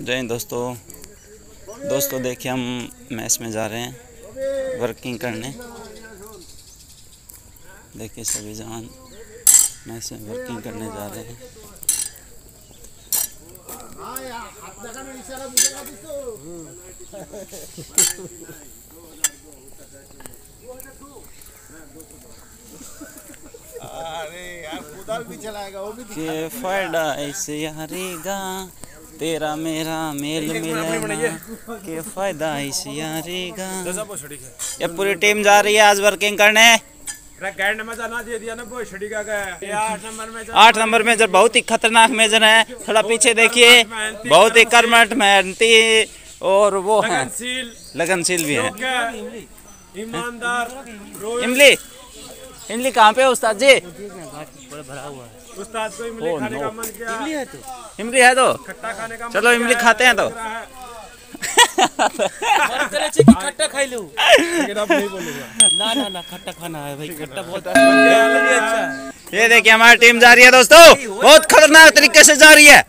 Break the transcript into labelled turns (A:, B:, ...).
A: जय हिंद दोस्तों। दोस्तों, देखिए हम मैच में जा रहे हैं वर्किंग करने। देखिए सभी जवान मैच में वर्किंग करने जा रहे हैं।
B: अरे यार भी चलाएगा वो भी
A: के फ़ायदा ऐसे यारेगा तेरा मेरा मेल मिलेगा। के फ़ायदा ऐसे यारेगा। ये पूरी टीम जा रही है आज वर्किंग करने।
C: गाइड नंबर जाना दे दिया ना वो छड़ी का गया ये आठ नंबर
A: मेजर बहुत ही खतरनाक मेजर है। थोड़ा पीछे देखिए। बहुत ही कर्मठ मेहनती और वो है।
C: लगनशील।
A: लगनशील भी है।
C: ईमानदार।
A: इमली। इमली कहाँ पे है उस्ताद जी?
C: उस्ताद को इमली
A: Oh,
C: खाने
A: no.
C: का मन किया।
A: इमली है तो।
C: खट्टा खाने का
A: चलो इमली खाते हैं तो।
D: खट्टा खा लू।
C: लेकिन अब नहीं बोलूँगा।
D: ना ना ना खट्टा खाना है भाई खट्टा बहुत अच्छा
A: ये देखिए हमारी टीम जा रही है दोस्तों। बहुत खतरनाक तरीके से जा रही है।